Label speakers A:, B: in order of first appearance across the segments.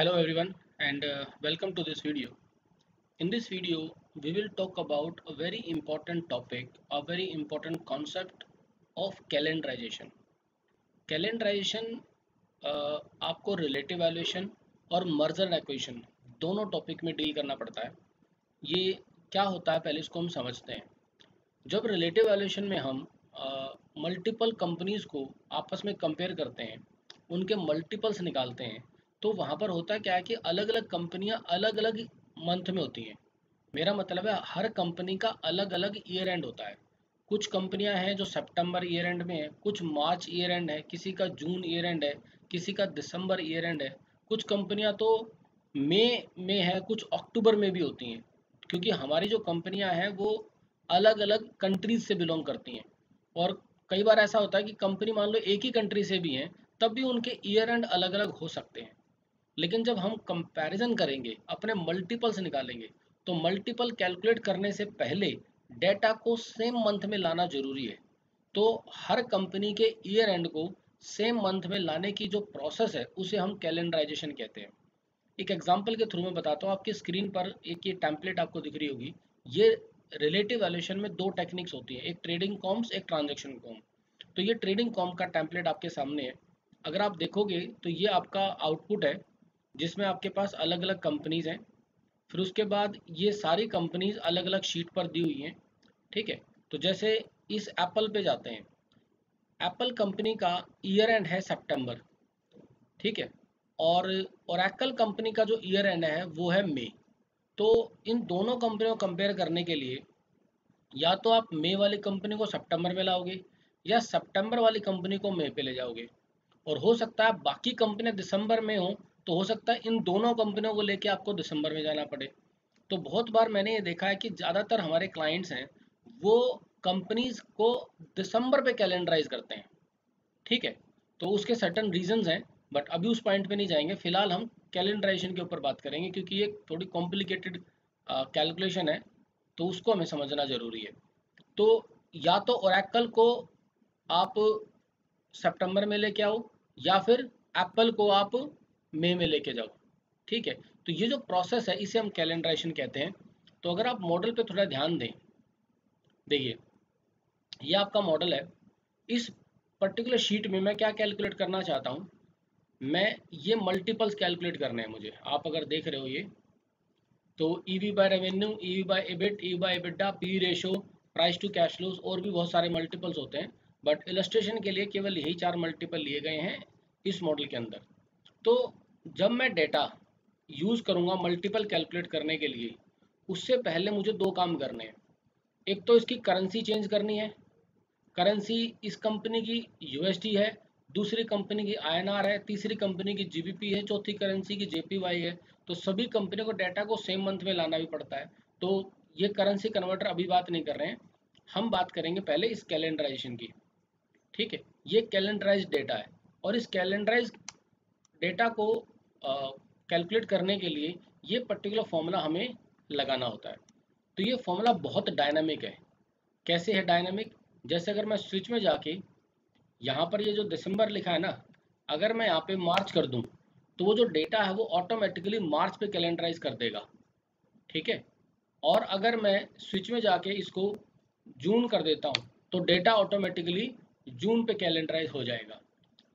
A: Hello everyone and uh, welcome to this video. In this video, we will talk about a very important topic, a very important concept of calendarization. Calendarization uh, आपको relative valuation और merger acquisition दोनों topic में deal करना पड़ता है ये क्या होता है पहले इसको हम समझते हैं जब रिलेटिव वैल्यूएशन में हम मल्टीपल uh, कंपनीज़ को आपस में कंपेयर करते हैं उनके मल्टीपल्स निकालते हैं तो वहाँ पर होता क्या है कि अलग अलग कंपनियाँ अलग अलग मंथ में होती हैं। मेरा मतलब है हर कंपनी का अलग अलग ईयर एंड होता है। कुछ कंपनियाँ हैं जो सितंबर ईयर एंड में है, कुछ मार्च ईयर एंड है, किसी का जून ईयर एंड है, किसी का दिसंबर ईयर एंड है। कुछ कंपनियाँ तो मई में है, कुछ अक्टूबर में भी होती हैं। क्योंकि हमारी जो कंपनियाँ हैं, वो अलग अलग कंट्रीज़ से बिलोंग करती हैं। और कई बार ऐसा होता है कि कंपनी मान लो एक ही कंट्री से भी हैं, तब भी उनके ईयर एंड अलग अलग हो सकते हैं। लेकिन जब हम कंपैरिजन करेंगे, अपने मल्टीपल्स निकालेंगे तो मल्टीपल कैलकुलेट करने से पहले डेटा को सेम मंथ में लाना ज़रूरी है। तो हर कंपनी के ईयर एंड को सेम मंथ में लाने की जो प्रोसेस है, उसे हम कैलेंडराइजेशन कहते हैं। एक एग्ज़ाम्पल के थ्रू में बताता हूँ, आपकी स्क्रीन पर एक ये टैंपलेट आपको दिख रही होगी। ये रिलेटिव वैल्यूशन में दो टेक्निक्स होती है, एक ट्रेडिंग कॉम्स एक ट्रांजेक्शन कॉम तो ये ट्रेडिंग कॉम का टेम्पलेट आपके सामने है। अगर आप देखोगे तो ये आपका आउटपुट है। जिसमें आपके पास अलग अलग कंपनीज़ हैं। फिर उसके बाद ये सारी कंपनीज़ अलग अलग शीट पर दी हुई हैं, ठीक है? तो जैसे इस एप्पल पे जाते हैं। एप्पल कंपनी का ईयर एंड है सितंबर ठीक है? और ओरेकल कंपनी का जो ईयर एंड है, वो है मई तो इन दोनों कंपनियों को कंपेयर करने के लिए या तो आप मई वाली कंपनी को सितंबर में लाओगे या सितंबर वाली कंपनी को मई पे ले जाओगे। और हो सकता है बाकी कंपनियाँ दिसंबर में हो तो हो सकता है इन दोनों कंपनियों को लेके आपको दिसंबर में जाना पड़े। तो बहुत बार मैंने ये देखा है कि ज़्यादातर हमारे क्लाइंट्स हैं, वो कंपनीज़ को दिसंबर पे कैलेंडराइज करते हैं। ठीक है? तो उसके सर्टन रीजंस हैं बट अभी उस पॉइंट पे नहीं जाएँगे। फ़िलहाल हम कैलेंडराइजेशन के ऊपर बात करेंगे, क्योंकि ये थोड़ी कॉम्प्लिकेटेड कैलकुलेशन है तो उसको हमें समझना ज़रूरी है। तो या तो ओरेकल को आप सितंबर में लेके आओ, या फिर एप्पल को आप मई में लेके जाओ, ठीक है? तो ये जो प्रोसेस है, इसे हम कैलेंडराइजेशन कहते हैं। तो अगर आप मॉडल पे थोड़ा ध्यान दें, देखिए, ये आपका मॉडल है। इस पर्टिकुलर शीट में मैं क्या कैलकुलेट करना चाहता हूँ? मैं ये मल्टीपल्स कैलकुलेट करने हैं मुझे। आप अगर देख रहे हो ये तो E V by revenue E V by EBIT E by EBITDA P ratio price to cash flows और भी बहुत सारे मल्टीपल्स होते हैं। बट इलस्ट्रेशन के लिए केवल यही चार मल्टीपल लिए गए हैं इस मॉडल के अंदर। तो जब मैं डेटा यूज़ करूँगा मल्टीपल कैलकुलेट करने के लिए, उससे पहले मुझे दो काम करने हैं। एक तो इसकी करेंसी चेंज करनी है। करेंसी इस कंपनी की यूएसडी है, दूसरी कंपनी की आईएनआर है, तीसरी कंपनी की जीबीपी है, चौथी करेंसी की जेपीवाई है। तो सभी कंपनी को डाटा को सेम मंथ में लाना भी पड़ता है। तो ये करेंसी कन्वर्टर अभी बात नहीं कर रहे हैं। हम बात करेंगे पहले इस कैलेंडराइजेशन की। ठीक है? ये कैलेंडराइज डेटा है और इस कैलेंडराइज डेटा को कैलकुलेट करने के लिए ये पर्टिकुलर फॉर्मूला हमें लगाना होता है। तो ये फॉर्मूला बहुत डायनामिक है। कैसे है डायनामिक जैसे अगर मैं स्विच में जाके यहाँ पर ये जो दिसंबर लिखा है ना, अगर मैं यहाँ पे मार्च कर दूँ तो वो जो डेटा है वो ऑटोमेटिकली मार्च पे कैलेंडराइज कर देगा। ठीक है? और अगर मैं स्विच में जाके इसको जून कर देता हूँ तो डेटा ऑटोमेटिकली जून पे कैलेंडराइज हो जाएगा।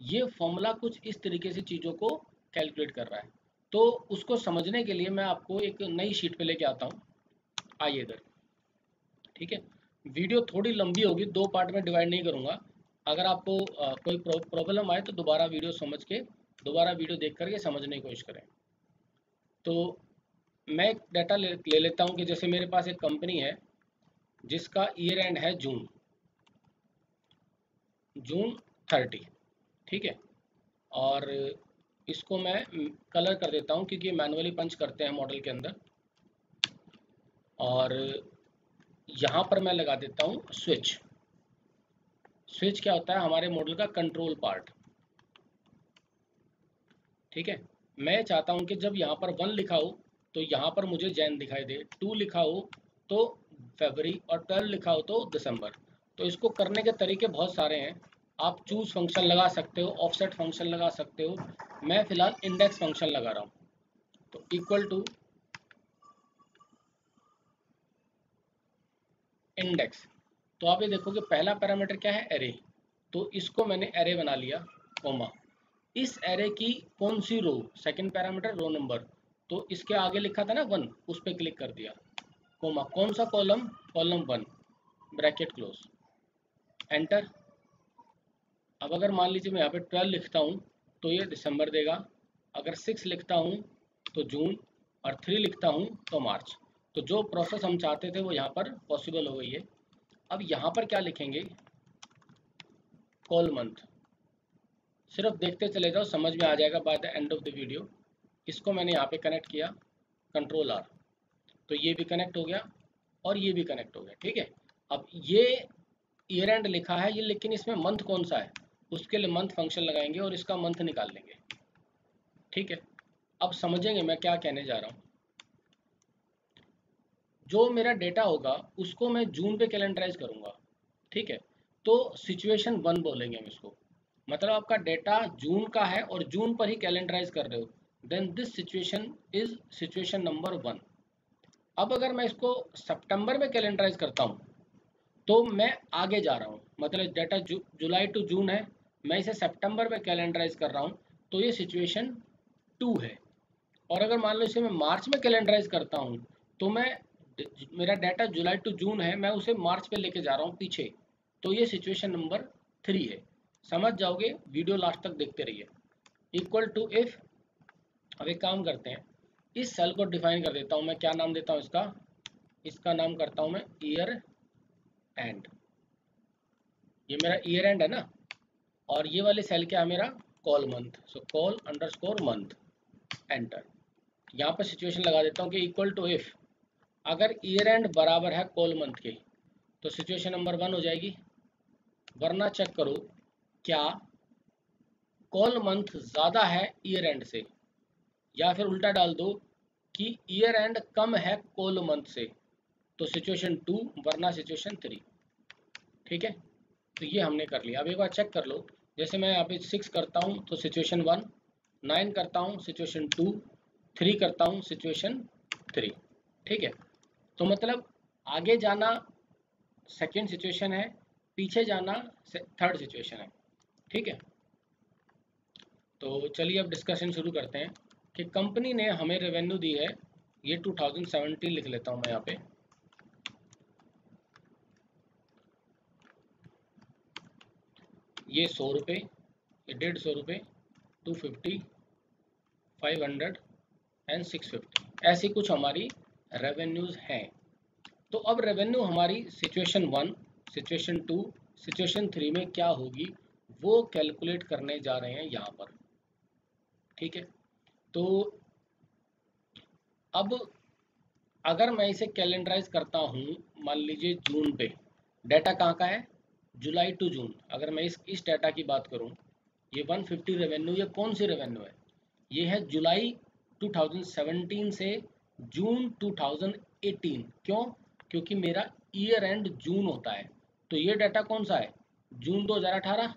A: ये फॉर्मूला कुछ इस तरीके से चीज़ों को कैलकुलेट कर रहा है। तो उसको समझने के लिए मैं आपको एक नई शीट पे लेके आता हूँ। आइए इधर। ठीक है? वीडियो थोड़ी लंबी होगी दो पार्ट में डिवाइड नहीं करूँगा। अगर आपको आ, कोई प्रॉब्लम आए तो दोबारा वीडियो समझ के दोबारा वीडियो देख करके समझने की कोशिश करें। तो मैं एक डाटा ले, ले लेता हूँ कि जैसे मेरे पास एक कंपनी है जिसका ईयर एंड है जून जून थर्टी ठीक है? और इसको मैं कलर कर देता हूँ क्योंकि मैनुअली पंच करते हैं मॉडल के अंदर। और यहाँ पर मैं लगा देता हूँ स्विच स्विच क्या होता है? हमारे मॉडल का कंट्रोल पार्ट ठीक है? मैं चाहता हूँ कि जब यहाँ पर वन लिखा हो तो यहाँ पर मुझे जैन दिखाई दे। टू लिखा हो तो फेबरी और ट्वेल्व लिखा हो तो दिसंबर तो इसको करने के तरीके बहुत सारे हैं। आप चूज़ फ़ंक्शन लगा सकते हो ऑफसेट फ़ंक्शन लगा सकते हो। मैं फ़िलहाल इंडेक्स फ़ंक्शन लगा रहा हूँ। तो इक्वल टू इंडेक्स तो आप ये देखो कि पहला पैरामीटर क्या है? एरे तो इसको मैंने एरे बना लिया कोमा इस एरे की कौन सी row second parameter row number तो इसके आगे लिखा था ना वन उस पर क्लिक कर दिया। कोमा कौन सा column column one bracket close enter अब अगर मान लीजिए मैं यहाँ पे ट्वेल्व लिखता हूँ तो ये दिसंबर देगा। अगर सिक्स लिखता हूँ तो जून, और थ्री लिखता हूँ तो मार्च। तो जो प्रोसेस हम चाहते थे वो यहाँ पर पॉसिबल हो गई है। अब यहाँ पर क्या लिखेंगे? कॉल मंथ सिर्फ़ देखते चले जाओ, समझ में आ जाएगा by the end of the video इसको मैंने यहाँ पे कनेक्ट किया कंट्रोल आर तो ये भी कनेक्ट हो गया, और ये भी कनेक्ट हो गया, ठीक है? अब ये ईयर एंड लिखा है, ये लेकिन इसमें मंथ कौन सा है? उसके लिए मंथ फ़ंक्शन लगाएँगे और इसका मंथ निकाल लेंगे। ठीक है? अब समझेंगे मैं क्या कहने जा रहा हूँ। जो मेरा डेटा होगा उसको मैं जून पे कैलेंडराइज करूँगा। ठीक है? तो सिचुएशन वन बोलेंगे हम इसको। मतलब आपका डेटा जून का है और जून पर ही कैलेंडराइज कर रहे हो। Then this situation is situation number one अब अगर मैं इसको सितंबर में कैलेंडराइज करता हूँ तो मैं आगे जा रहा हूँ। मतलब डेटा जु, जुलाई टू जून है मैं इसे सितंबर में कैलेंडराइज कर रहा हूँ तो ये सिचुएशन टू है। और अगर मान लो इसे मैं मार्च में कैलेंडराइज करता हूँ तो मैं मेरा डाटा जुलाई टू जून है, मैं उसे मार्च पे लेके जा रहा हूँ पीछे तो ये सिचुएशन नंबर थ्री है। समझ जाओगे? वीडियो लास्ट तक देखते रहिए। इक्वल टू इफ़ अब एक काम करते हैं। इस सेल को डिफाइन कर देता हूँ मैं। क्या नाम देता हूँ इसका? इसका नाम करता हूँ मैं ईयर एंड ये मेरा ईयर एंड है ना? और ये वाले सेल क्या है मेरा? Call month so call underscore month enter यहाँ पर सिचुएशन लगा देता हूँ कि इक्वल टू इफ़ अगर ईयर एंड बराबर है कॉल मंथ के तो सिचुएशन नंबर वन हो जाएगी। वरना चेक करो, क्या कॉल मंथ ज़्यादा है ईयर एंड से? या फिर उल्टा डाल दो कि ईयर एंड कम है कॉल मंथ से तो सिचुएशन टू वरना सिचुएशन थ्री ठीक है? तो ये हमने कर लिया। अब एक बार चेक कर लो। जैसे मैं यहाँ पे सिक्स करता हूँ तो सिचुएशन वन नाइन करता हूँ सिचुएशन टू थ्री करता हूँ सिचुएशन थ्री ठीक है? तो मतलब आगे जाना सेकेंड सिचुएशन है, पीछे जाना थर्ड सिचुएशन है। ठीक है? तो चलिए अब डिस्कशन शुरू करते हैं कि कंपनी ने हमें रेवेन्यू दी है, ये 2017 लिख लेता हूँ मैं यहाँ पे। ये सौ रुपये ये डेढ़ सौ रुपये two fifty five hundred and six fifty ऐसी कुछ हमारी रेवेन्यूज़ हैं। तो अब रेवेन्यू हमारी situation one situation two situation three में क्या होगी, वो कैलकुलेट करने जा रहे हैं यहाँ पर। ठीक है? तो अब अगर मैं इसे कैलेंडराइज करता हूँ, मान लीजिए जून पे डाटा कहाँ का है? July to June. अगर मैं इस इस डाटा की बात करूँ, ये 150 रेवेन्यू ये कौन सी रेवेन्यू है? ये है जुलाई 2017 से जून 2018 क्यों? क्योंकि मेरा ईयर एंड जून होता है। तो ये डाटा कौन सा है? जून 2018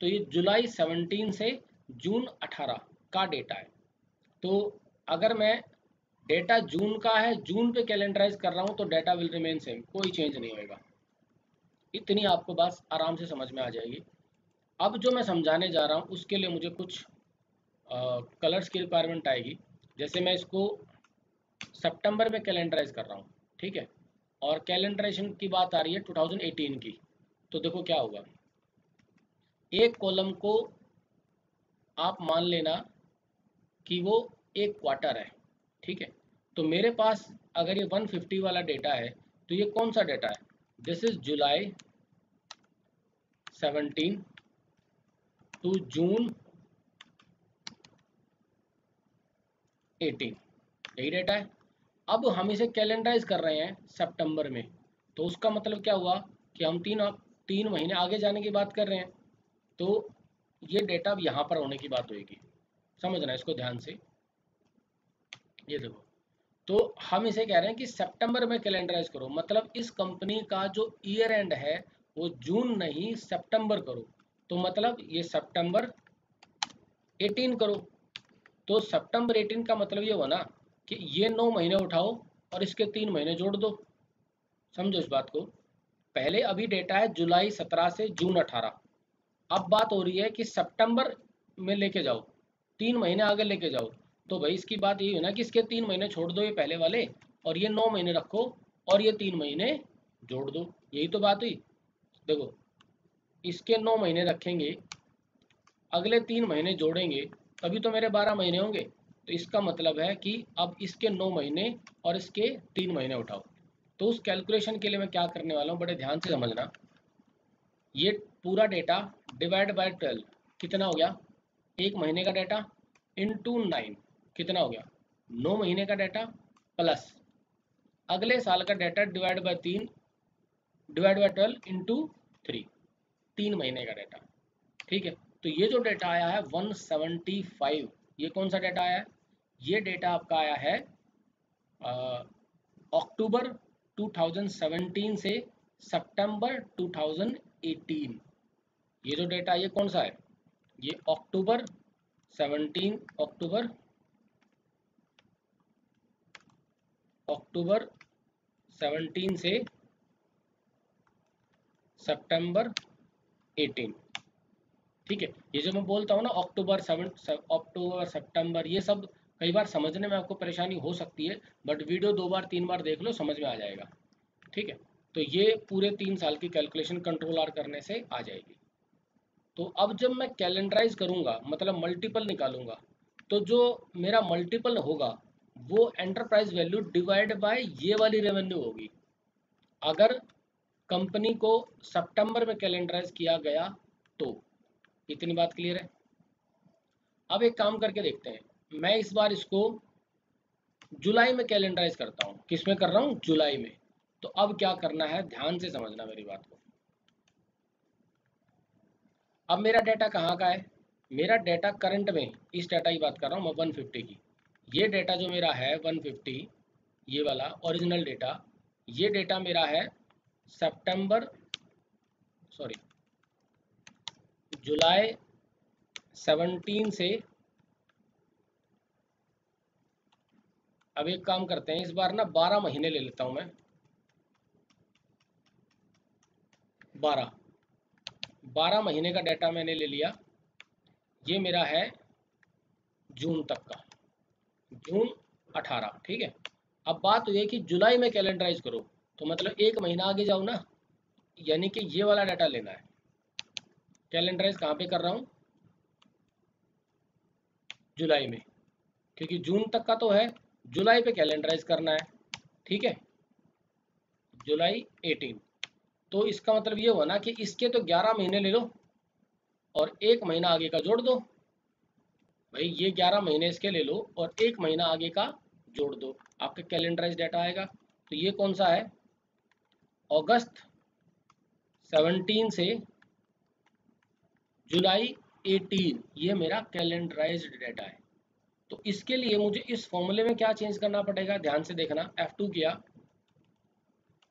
A: तो ये जुलाई 17 से जून 18 का डेटा है। तो अगर मैं डेटा जून का है, जून पे कैलेंडराइज कर रहा हूँ तो डेटा विल रिमेन सेम कोई चेंज नहीं होगा इतनी आपको बात आराम से समझ में आ जाएगी। अब जो मैं समझाने जा रहा हूँ, उसके लिए मुझे कुछ कलर्स की रिक्वायरमेंट आएगी। जैसे मैं इसको सितंबर में कैलेंडराइज कर रहा हूँ, ठीक है? और कैलेंडराइजेशन की बात आ रही है 2018 की। तो देखो क्या होगा। एक कॉलम को आप मान लेना कि वो एक क्वार्टर है, ठीक है? तो मेरे पास अगर ये 150 वाला डेटा है तो ये कौन सा डेटा है? This is July 17 to June 18 यही डेटा है। अब हम इसे कैलेंडराइज कर रहे हैं सितंबर में। तो उसका मतलब क्या हुआ कि हम तीन तीन महीने आगे जाने की बात कर रहे हैं। तो ये डेटा अब यहाँ पर होने की बात होगी समझना इसको ध्यान से। ये देखो। तो हम इसे कह रहे हैं कि सितंबर में कैलेंडराइज करो। मतलब इस कंपनी का जो ईयर एंड है, वो जून नहीं, सितंबर करो। तो मतलब ये सितंबर 18 करो। तो सितंबर 18 का मतलब ये हुआ ना कि ये नौ महीने उठाओ और इसके तीन महीने जोड़ दो। समझो इस बात को। पहले अभी डेटा है जुलाई सत्रह से जून अठारह। अब बात हो रही है कि सितंबर में लेके जाओ। तीन महीने आगे लेके जाओ। तो भाई इसकी बात यही है ना कि इसके तीन महीने छोड़ दो ये पहले वाले, और ये नौ महीने रखो, और ये तीन महीने जोड़ दो। यही तो बात हुई। देखो, इसके नौ महीने रखेंगे, अगले तीन महीने जोड़ेंगे, तभी तो मेरे बारह महीने होंगे। तो इसका मतलब है कि अब इसके नौ महीने और इसके तीन महीने उठाओ। तो उस कैलकुलेशन के लिए मैं क्या करने वाला हूँ, बड़े ध्यान से समझना। ये पूरा डेटा डिवाइड बाय ट्वेल्व कितना हो गया? एक महीने का डाटा इंटू नाइन कितना हो गया? नौ महीने का डाटा प्लस अगले साल का डाटा डिवाइड बाय तीन divide by twelve into three तीन महीने का डाटा ठीक है? तो ये जो डेटा आया है 175 ये कौन सा डेटा आया है? ये डेटा आपका आया है अक्टूबर 2017 से सितंबर 2018 ये जो डेटा ये कौन सा है? ये अक्टूबर 17 अक्टूबर अक्टूबर 17 से सितंबर 18 ठीक है, ये जो मैं बोलता हूँ ना, अक्टूबर सेवन अक्टूबर, सितंबर, ये सब कई बार समझने में आपको परेशानी हो सकती है बट वीडियो दो बार, तीन बार देख लो, समझ में आ जाएगा। ठीक है तो ये पूरे तीन साल की कैलकुलेशन कंट्रोल आर करने से आ जाएगी। तो अब जब मैं कैलेंडराइज करूँगा मतलब मल्टीपल निकालूँगा तो जो मेरा मल्टीपल होगा वो एंटरप्राइज वैल्यू डिवाइड बाय ये वाली रेवेन्यू होगी। अगर कंपनी को सितंबर में कैलेंडराइज किया गया तो इतनी बात क्लियर है? अब एक काम करके देखते हैं। मैं इस बार इसको जुलाई में कैलेंडराइज करता हूँ। किसमें कर रहा हूँ? जुलाई में। तो अब क्या करना है? ध्यान से समझना मेरी बात को। अब मेरा डाटा कहाँ का है? मेरा डाटा करंट में इस डाटा की बात कर रहा हूँ मैं 150 की। ये डेटा जो मेरा है 150 ये वाला ओरिजिनल डेटा ये डेटा मेरा है सितंबर सॉरी जुलाई 17 से अब एक काम करते हैं, इस बार ना 12 महीने ले लेता हूँ मैं। 12 बारह महीने का डाटा मैंने ले लिया, ये मेरा है जून तक का। जून अठारह, ठीक है? अब बात हुई है कि जुलाई में कैलेंडराइज करो तो मतलब एक महीना आगे जाओ ना, यानी कि ये वाला डाटा लेना है। कैलेंडराइज कहाँ पे कर रहा हूँ? जुलाई में, क्योंकि जून तक का तो है, जुलाई पे कैलेंडराइज करना है, ठीक है? जुलाई 18 तो इसका मतलब ये हुआ ना कि इसके तो 11 महीने ले लो, और एक महीना आगे का जोड़ दो भाई, ये 11 महीने इसके ले लो और एक महीना आगे का जोड़ दो। आपका कैलेंडराइज डाटा आएगा। तो ये कौन सा है? अगस्त 17 से जुलाई 18 ये मेरा कैलेंडराइज डाटा है। तो इसके लिए मुझे इस फॉर्मूले में क्या चेंज करना पड़ेगा? ध्यान से देखना। F2 किया।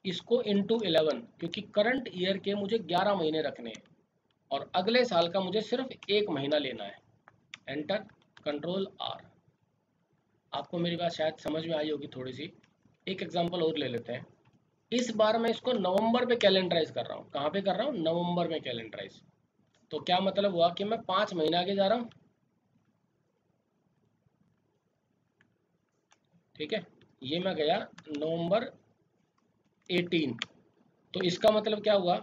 A: इसको इंटू इलेवन क्योंकि करंट ईयर के मुझे ग्यारह महीने रखने हैं और अगले साल का मुझे सिर्फ़ एक महीना लेना है। एंटर कंट्रोल आर आपको मेरी बात शायद समझ में आई होगी थोड़ी सी। एक एग्जांपल और ले लेते हैं। इस बार मैं इसको नवंबर में कैलेंडराइज कर रहा हूँ। कहाँ पे कर रहा हूँ? नवंबर में कैलेंडराइज तो क्या मतलब हुआ कि मैं पाँच महीना आगे जा रहा हूँ? ठीक है? ये मैं गया नवंबर 18 तो इसका मतलब क्या हुआ?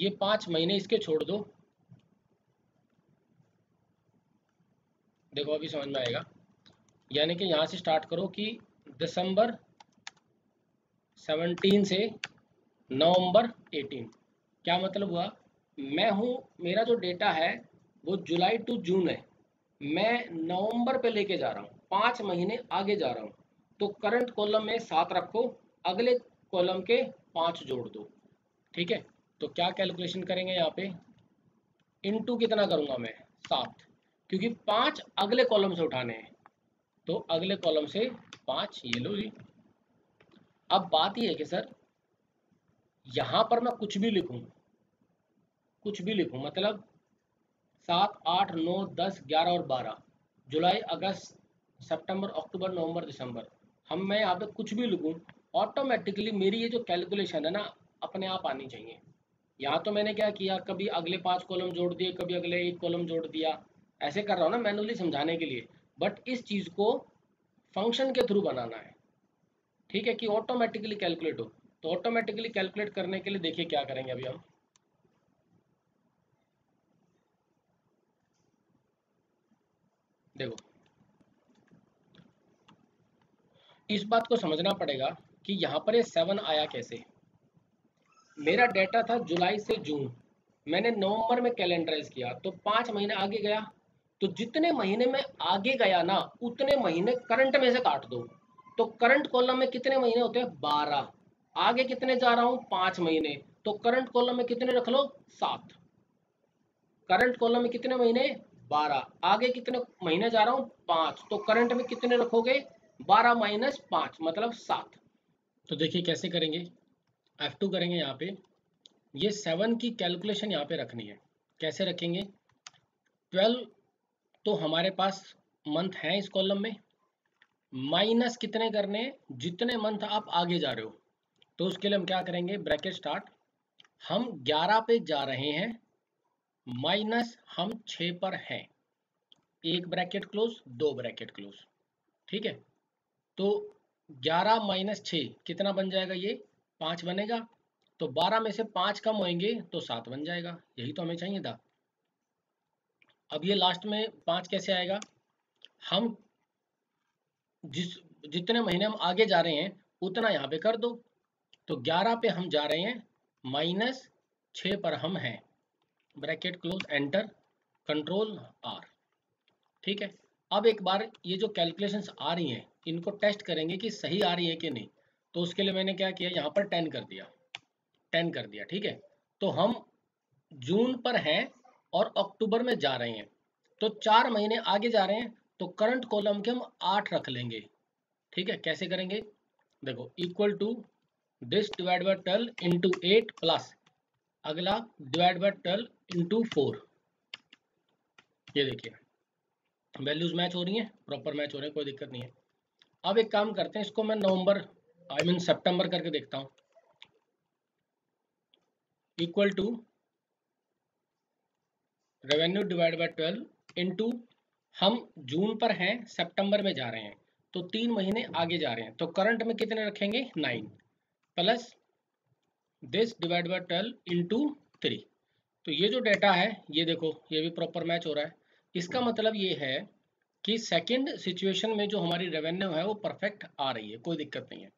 A: ये पाँच महीने इसके छोड़ दो। देखो अभी समझ में आएगा। यानी कि यहाँ से स्टार्ट करो कि दिसंबर 17 से नवंबर 18 क्या मतलब हुआ? मैं हूँ, मेरा जो डेटा है, वो जुलाई टू जून है। मैं नवंबर पे लेके जा रहा हूँ, पाँच महीने आगे जा रहा हूँ। तो करंट कॉलम में सात रखो, अगले कॉलम के पाँच जोड़ दो। ठीक है? तो क्या कैलकुलेशन करेंगे यहाँ पे? इनटू कितना करूँगा मैं? सात। क्योंकि पाँच अगले कॉलम से उठाने हैं। तो अगले कॉलम से पाँच, ये लो जी। अब बात यह है कि सर, यहाँ पर मैं कुछ भी लिखूं, कुछ भी लिखूं मतलब सात, आठ, नौ, दस, ग्यारह और बारह, जुलाई, अगस्त, सितंबर, अक्टूबर, नवंबर, दिसंबर, हम, मैं यहाँ पे कुछ भी लिखूँ ऑटोमेटिकली मेरी ये जो कैलकुलेशन है ना, अपने आप आनी चाहिए। यहाँ तो मैंने क्या किया, कभी अगले पाँच कॉलम जोड़ दिए, कभी अगले एक कॉलम जोड़ दिया। ऐसे कर रहा हूँ ना मैनुअली समझाने के लिए। बट इस चीज़ को फ़ंक्शन के थ्रू बनाना है। ठीक है कि ऑटोमेटिकली कैलकुलेट हो। तो ऑटोमेटिकली कैलकुलेट करने के लिए देखिए क्या करेंगे अभी हम। देखो। इस बात को समझना पड़ेगा कि यहाँ पर ये सेवन आया कैसे? मेरा डेटा था जुलाई से जून। मैंने नवंबर में कैलेंडराइज किया तो पाँच महीने आगे गया। तो जितने महीने में आगे गया ना, उतने महीने करंट में से काट दो। तो करंट कॉलम में कितने महीने होते हैं? बारह। आगे कितने जा रहा हूँ? पाँच महीने। तो करंट कॉलम में कितने रख लो? सात। करंट कॉलम में कितने महीने? बारह। आगे कितने महीने जा रहा हूँ? पाँच। तो करंट में कितने रखोगे? बारह माइनस पाँच मतलब सात। तो देखिए कैसे करेंगे। एफ़ टू करेंगे यहाँ पे। ये सेवन की कैलकुलेशन यहाँ पे रखनी है। कैसे रखेंगे? ट्वेल्व तो हमारे पास मंथ हैं इस कॉलम में। माइनस कितने करने? जितने मंथ आप आगे जा रहे हो। तो उसके लिए हम क्या करेंगे? ब्रैकेट स्टार्ट हम 11 पे जा रहे हैं। माइनस हम 6 पर हैं। एक ब्रैकेट क्लोज दो ब्रैकेट क्लोज ठीक है? तो 11 माइनस छ कितना बन जाएगा ये? पाँच बनेगा तो 12 में से पाँच कम होंगे तो सात बन जाएगा। यही तो हमें चाहिए था। अब ये लास्ट में पाँच कैसे आएगा? हम जिस, जितने महीने हम आगे जा रहे हैं, उतना यहाँ पे कर दो। तो 11 पे हम जा रहे हैं माइनस छ पर हम हैं। Bracket close enter control R ठीक है? अब एक बार ये जो कैलकुलेशंस आ रही हैं, इनको टेस्ट करेंगे कि सही आ रही है कि नहीं। तो उसके लिए मैंने क्या किया? यहाँ पर टेन कर दिया। टेन कर दिया, ठीक है? तो हम जून पर हैं और अक्टूबर में जा रहे हैं। तो चार महीने आगे जा रहे हैं तो करंट कॉलम के हम आठ रख लेंगे। ठीक है? कैसे करेंगे? देखो equal to this divide by twelve into eight plus अगला divide by twelve into four ये देखिए वैल्यूज़ मैच हो रही हैं प्रॉपर मैच हो रहे हैं, कोई दिक्कत नहीं है। अब एक काम करते हैं, इसको मैं नवंबर आई मीन सितंबर करके देखता हूँ। Equal to revenue divide by twelve into हम जून पर हैं सितंबर में जा रहे हैं। तो तीन महीने आगे जा रहे हैं। तो करंट में कितने रखेंगे? Nine plus this divide by twelve into three तो ये जो डेटा है, ये देखो, ये भी प्रॉपर मैच हो रहा है। इसका मतलब ये है कि सेकंड सिचुएशन में जो हमारी रेवेन्यू है, वो परफेक्ट आ रही है। कोई दिक्कत नहीं है।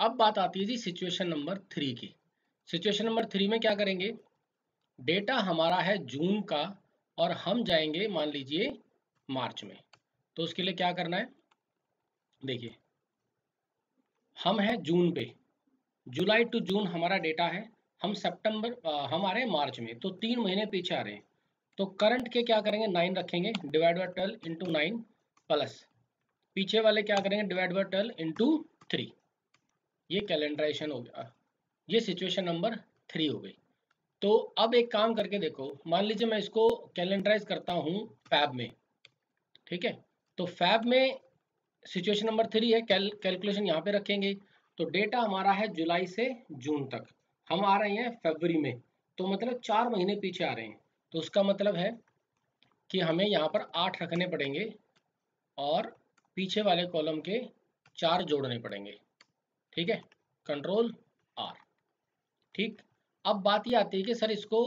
A: अब बात आती है जी सिचुएशन नंबर थ्री की। सिचुएशन नंबर थ्री में क्या करेंगे? डेटा हमारा है जून का और हम जाएँगे मान लीजिए मार्च में। तो उसके लिए क्या करना है? देखिए, हम हैं जून पे। जुलाई टू जून हमारा डेटा है। हम सितंबर हमारे मार्च में। तो तीन महीने पीछे आ रहे हैं। तो करंट के क्या करेंगे? नाइन रखेंगे। Divide by twelve into nine plus पीछे वाले क्या करेंगे? Divide by twelve into three ये कैलेंडराइजेशन हो गया। ये सिचुएशन नंबर थ्री हो गई। तो अब एक काम करके देखो, मान लीजिए मैं इसको कैलेंडराइज करता हूँ फैब में, ठीक है? तो फैब में सिचुएशन नंबर थ्री है कैल कैलकुलेशन यहाँ पे रखेंगे। तो डेटा हमारा है जुलाई से जून तक। हम आ रहे हैं फरवरी में तो मतलब चार महीने पीछे आ रहे हैं। तो उसका मतलब है कि हमें यहाँ पर आठ रखने पड़ेंगे और पीछे वाले कॉलम के चार जोड़ने पड़ेंगे। ठीक है? कंट्रोल आर ठीक? अब बात ये आती है कि सर इसको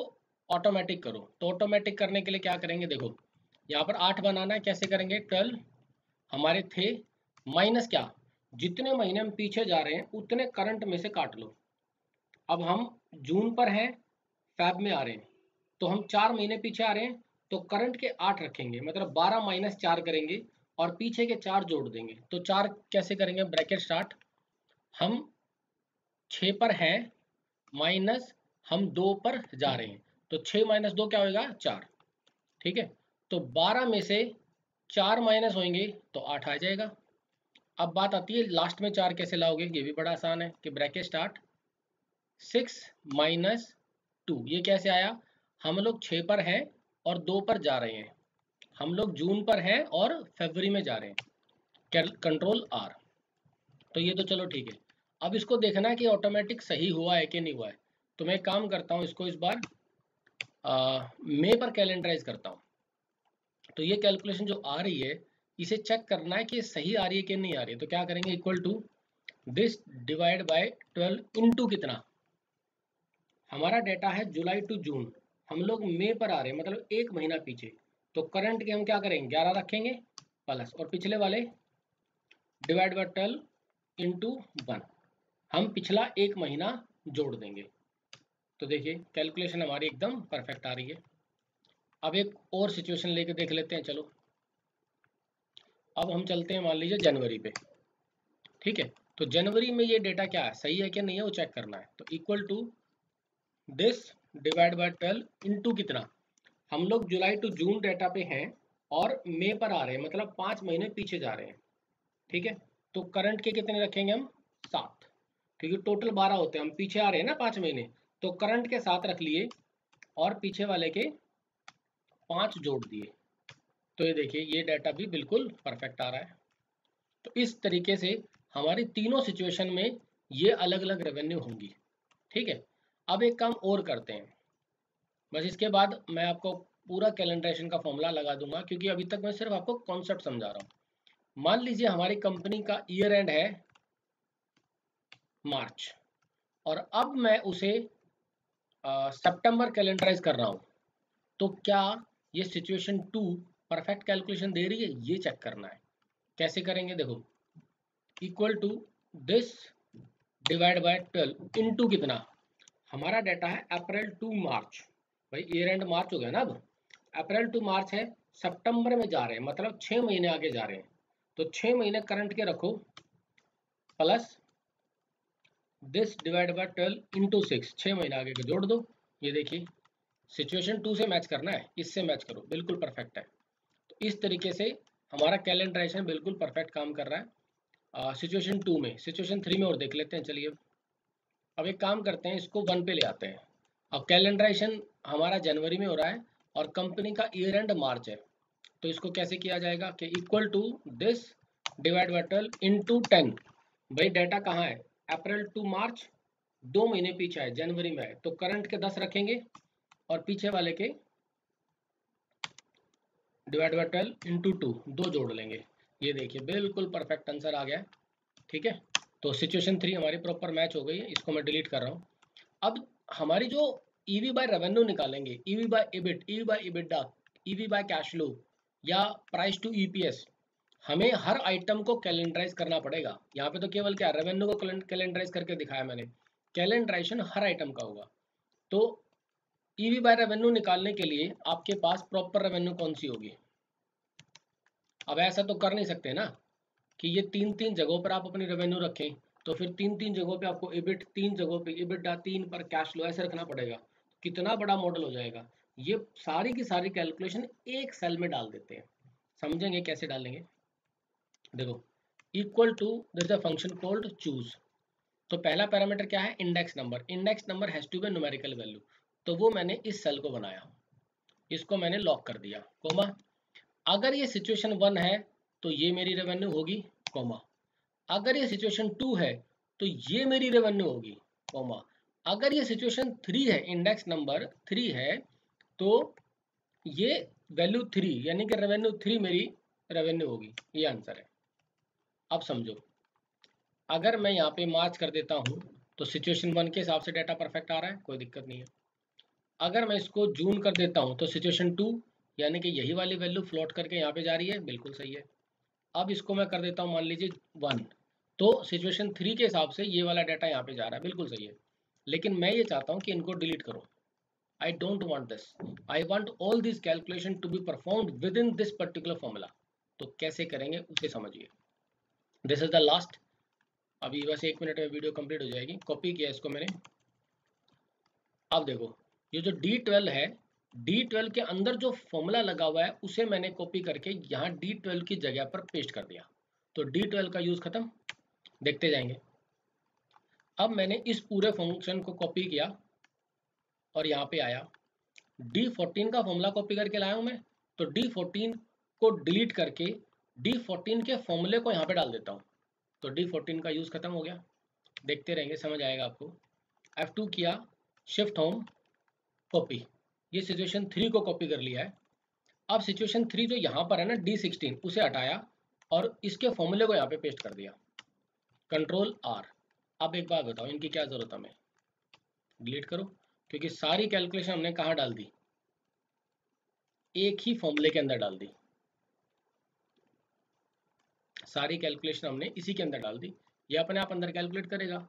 A: ऑटोमेटिक करो। तो ऑटोमेटिक करने के लिए क्या करेंगे? देखो, यहाँ पर आठ बनाना है, कैसे करेंगे? ट्वेल्व हमारे थे माइनस क्या? जितने महीने हम पीछे जा रहे हैं, उतने करंट में से काट लो। अब हम जून पर हैं फैब में आ रहे हैं। तो हम चार महीने पीछे आ रहे हैं तो करंट के आठ रखेंगे। मतलब बारह माइनस चार करेंगे और पीछे के चार जोड़ देंगे। तो चार कैसे करेंगे? ब्रैकेट स्टार्ट हम छ पर हैं माइनस हम दो पर जा रहे हैं। तो छ माइनस दो क्या होगा चार। ठीक है? तो बारह में से चार माइनस होंगे तो आठ आ जाएगा। अब बात आती है लास्ट में चार कैसे लाओगे? ये भी बड़ा आसान है कि bracket start six minus two ये कैसे आया? हम लोग छः पर हैं और दो पर जा रहे हैं। हम लोग जून पर हैं और फरवरी में जा रहे हैं। कंट्रोल आर तो ये तो चलो ठीक है। अब इसको देखना कि ऑटोमेटिक सही हुआ है कि नहीं हुआ है। तो मैं काम करता हूँ, इसको इस बार मे पर कैलेंडराइज करता हूँ। तो ये कैलकुलेशन जो आ रही है, इसे चेक करना है कि सही आ रही है कि नहीं आ रही है। तो क्या करेंगे? Equal to this divide by twelve into कितना? हमारा डेटा है जुलाई टू जून। हम लोग मे पर आ रहे हैं मतलब एक महीना पीछे। तो करंट के हम क्या करेंगे? ग्यारह रखेंगे प्लस और पिछले वाले divide by twelve into one हम पिछला एक महीना जोड़ देंगे। तो देखिए कैलकुलेशन हमारी एकदम परफेक्ट आ रही है। अब एक और सिचुएशन लेके देख लेते हैं, चलो। अब हम चलते हैं, मान लीजिए, जनवरी पे। ठीक है? तो जनवरी में ये डेटा क्या है? सही है क्या नहीं है? वो चेक करना है। तो equal to this divide by twelve into कितना? हम लोग जुलाई टू जून डेटा पे हैं और मई पर आ रहे हैं मतलब पाँच महीने पीछे जा रहे हैं। ठीक है? तो करंट के कितने रखेंगे हम? सात। क्योंकि टोटल बारह होते हैं, हम पीछे आ रहे हैं ना पाँच महीने तो करंट के साथ रख लिए और पीछे वाले के पाँच जोड़ दिए। तो ये देखिए, ये डाटा भी बिल्कुल परफेक्ट आ रहा है। तो इस तरीके से हमारी तीनों सिचुएशन में ये अलग अलग रेवेन्यू होंगी। ठीक है? अब एक काम और करते हैं। बस इसके बाद मैं आपको पूरा कैलेंडरेशन का फॉर्मूला लगा दूँगा, क्योंकि अभी तक मैं सिर्फ़ आपको कॉन्सेप्ट समझा रहा हूँ। मान लीजिए हमारी कंपनी का ईयर एंड है मार्च, और अब मैं उसे सितंबर कैलेंडराइज कर रहा हूँ तो क्या ये सिचुएशन टू परफेक्ट कैलकुलेशन दे रही है? ये चेक करना है। कैसे करेंगे? देखो equal to this divide by twelve into कितना? हमारा डाटा है अप्रैल टू मार्च। भाई, ईयर एंड मार्च हो गया ना अब। अप्रैल टू मार्च है, सितंबर में जा रहे हैं मतलब छः महीने आगे जा रहे हैं। तो छः महीने करंट के रखो plus this divide by twelve into six छः महीने आगे के जोड़ दो। ये देखिए सिचुएशन टू से मैच करना है, इससे मैच करो, बिल्कुल परफेक्ट है। तो इस तरीके से हमारा कैलेंडराइजेशन बिल्कुल परफेक्ट काम कर रहा है। सिचुएशन टू में सिचुएशन थ्री में और देख लेते हैं, चलिए। अब एक काम करते हैं, इसको वन पे ले आते हैं। अब कैलेंडराइजेशन हमारा जनवरी में हो रहा है और कंपनी का ईयर एंड मार्च है। तो इसको कैसे किया जाएगा कि equal to this divide by twelve into ten भाई डाटा कहाँ है? अप्रैल टू मार्च दो महीने पीछे है, जनवरी में है। तो करंट के दस रखेंगे और पीछे वाले के divide by twelve into two दो जोड़ लेंगे। ये देखिए, बिल्कुल परफेक्ट आंसर आ गया ठीक है? तो सिचुएशन थ्री हमारी प्रॉपर मैच हो गई है, इसको मैं डिलीट कर रहा हूँ। अब हमारी जो ईवी बाय रेवेन्यू निकालेंगे EV by EBIT EV by EBITDA EV by cash flow या प्राइस टू ईपीएस हमें हर आइटम को कैलेंडराइज करना पड़ेगा। यहाँ पे तो केवल क्या रेवेन्यू को कैलेंडराइज करके दिखाया मैंने। कैलेंडराइजेशन हर आइटम का होगा। तो ईवी बाय रेवेन्यू निकालने के लिए आपके पास प्रॉपर रेवेन्यू कौन सी होगी? अब ऐसा तो कर नहीं सकते ना, कि ये तीन तीन जगहों पर आप अपनी रेवेन्यू रखें तो फिर तीन तीन जगहों पे आपको इबिट तीन जगहों पे इबिट तीन पर कैश फ्लो ऐसे रखना पड़ेगा। कितना बड़ा मॉडल हो जाएगा। ये सारी की सारी कैलकुलेशन एक सेल में डाल देते हैं। समझेंगे कैसे डालेंगे देखो इक्वल टू दर फ़ंक्शन कोल्ड चूज़ तो पहला पैरामीटर क्या है? Index number index number has to be numerical value तो वो मैंने इस सेल को बनाया। इसको मैंने लॉक कर दिया। कोमा अगर ये सिचुएशन वन है तो ये मेरी रेवेन्यू होगी कोमा अगर ये सिचुएशन टू है तो ये मेरी रेवेन्यू होगी कोमा अगर ये सिचुएशन थ्री है इंडेक्स नंबर थ्री है तो ये वैल्यू थ्री यानी कि रेवेन्यू थ्री मेरी रेवेन्यू होगी, ये आंसर है। अब समझो, अगर मैं यहाँ पे मार्च कर देता हूँ तो सिचुएशन वन के हिसाब से डाटा परफेक्ट आ रहा है, कोई दिक्कत नहीं है। अगर मैं इसको जून कर देता हूँ तो सिचुएशन टू यानी कि यही वाली वैल्यू फ्लोट करके यहाँ पे जा रही है, बिल्कुल सही है। अब इसको मैं कर देता हूँ, मान लीजिए वन तो सिचुएशन थ्री के हिसाब से ये वाला डाटा यहाँ पे जा रहा है, बिल्कुल सही है। लेकिन मैं ये चाहता हूँ कि इनको डिलीट करो। I don't want this I want all this calculation to be perform within this particular तो कैसे करेंगे, उसे समझिए। दिस इज़ द लास्ट अभी बस एक मिनट में वीडियो कंप्लीट हो जाएगी। कॉपी किया इसको मैंने। अब देखो, ये जो डी ट्वेल्व है डी ट्वेल्व के अंदर जो फॉर्मूला लगा हुआ है, उसे मैंने कॉपी करके यहाँ डी ट्वेल्व की जगह पर पेस्ट कर दिया। तो डी ट्वेल्व का यूज़ खत्म। देखते जाएँगे। अब मैंने इस पूरे फ़ंक्शन को कॉपी किया। और यहाँ पे आया। डी फोर्टीन का फॉर्मूला कॉपी करके लाया हूँ मैं। तो डी फोर्टीन को डिलीट करके डी फोर्टीन के फॉर्मूले को यहाँ पे डाल देता हूँ। तो डी फोर्टीन का यूज़ खत्म हो गया। देखते रहेंगे, समझ आएगा आपको। एफ़ टू किया शिफ्ट होम कॉपी ये सिचुएशन थ्री को कॉपी कर लिया है। अब सिचुएशन थ्री जो यहाँ पर है ना डी सिक्सटीन उसे हटाया और इसके फॉर्मूले को यहाँ पे पेस्ट कर दिया। कंट्रोल आर अब एक बात बताओ, इनकी क्या ज़रूरत हमें? डिलीट करो। क्योंकि सारी कैलकुलेशन हमने कहाँ डाल दी? एक ही फॉर्मूले के अंदर डाल दी। सारी कैलकुलेशन हमने इसी के अंदर डाल दी। ये अपने आप अंदर कैलकुलेट करेगा।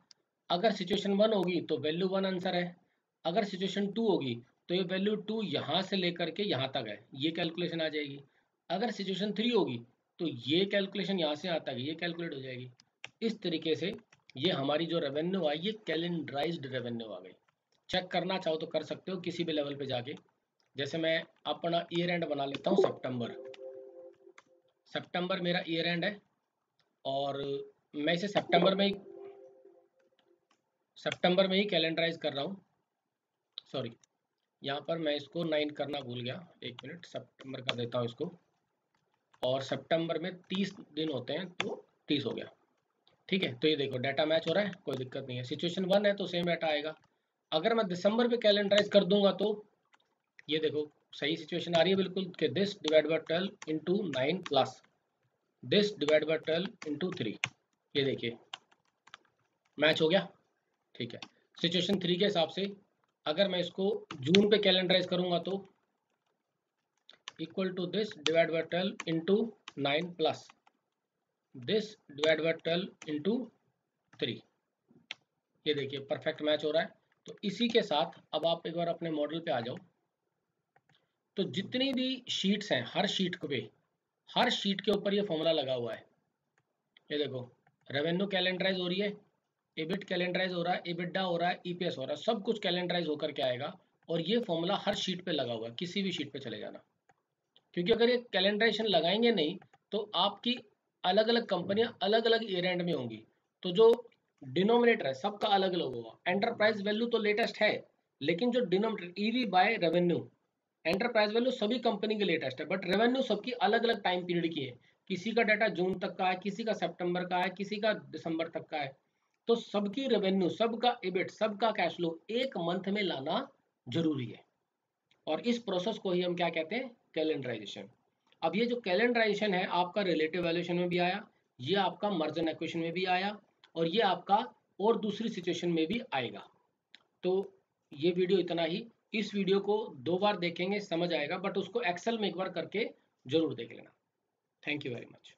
A: अगर सिचुएशन वन होगी तो वैल्यू वन आंसर है। अगर सिचुएशन टू होगी तो ये वैल्यू टू यहाँ से लेकर के यहाँ तक है। ये कैलकुलेशन आ जाएगी। अगर सिचुएशन थ्री होगी तो ये कैलकुलेशन यहाँ से यहाँ तक ये कैलकुलेट हो जाएगी। इस तरीके से ये हमारी जो रेवेन्यू आई, ये कैलेंडराइज्ड रेवेन्यू आ गई। चेक करना चाहो तो कर सकते हो किसी भी लेवल पे जाके। जैसे मैं अपना ईयर एंड बना लेता हूँ सितंबर सितंबर मेरा ईयर एंड है और मैं इसे सितंबर में ही सितंबर में ही कैलेंडराइज कर रहा हूँ। सॉरी यहाँ पर मैं इसको नाइन करना भूल गया। एक मिनट सितंबर कर देता हूँ इसको। और सितंबर में तीस दिन होते हैं तो तीस हो गया। ठीक है तो ये देखो डाटा मैच हो रहा है, कोई दिक्कत नहीं है। सिचुएशन वन है तो सेम डाटा आएगा। अगर मैं दिसंबर पे कैलेंडराइज कर दूँगा तो ये देखो, सही सिचुएशन आ रही है बिल्कुल, कि this divide by twelve into nine plus this divide by twelve into three ये देखिए मैच हो गया, ठीक है। सिचुएशन थ्री के हिसाब से, अगर मैं इसको जून पे कैलेंडराइज करूँगा तो equal to this divide by twelve into nine plus this divide by twelve into three ये देखिए परफेक्ट मैच हो रहा है। तो इसी के साथ अब आप एक बार अपने मॉडल पे आ जाओ। तो जितनी भी शीट्स हैं, हर शीट पे, हर शीट के ऊपर ये फॉर्मूला लगा हुआ है। ये देखो रेवेन्यू कैलेंडराइज हो रही है एबिट कैलेंडराइज हो रहा है एबिडा हो रहा है ईपीएस हो रहा है, सब कुछ कैलेंडराइज होकर के आएगा और ये फॉर्मूला हर शीट पे लगा हुआ है, किसी भी शीट पे चले जाना। क्योंकि अगर ये कैलेंडराइजेशन लगाएँगे नहीं तो आपकी अलग अलग कंपनियाँ अलग अलग ईयर एंड में होंगी। तो जो डिनोमिनेटर है, सबका अलग अलग होगा। एंटरप्राइज वैल्यू तो लेटेस्ट है, लेकिन जो denominator EV by revenue enterprise value सभी कंपनी के लेटेस्ट है बट रेवेन्यू सबकी अलग अलग टाइम पीरियड की है। किसी का डाटा जून तक का है, किसी का सितंबर का है, किसी का दिसंबर तक का है। तो सबकी रेवेन्यू सबका इबिट सबका कैश फ्लो एक मंथ में लाना ज़रूरी है। और इस प्रोसेस को ही हम क्या कहते हैं? कैलेंडराइजेशन अब ये जो कैलेंडराइजेशन है, आपका रिलेटिव वैल्यूएशन में भी आया, ये आपका मर्जन एक्वेशन में भी आया और ये आपका और दूसरी सिचुएशन में भी आएगा। तो ये वीडियो इतना ही। इस वीडियो को दो बार देखेंगे, समझ आएगा बट उसको एक्सेल में एक बार करके ज़रूर देख लेना। Thank you very much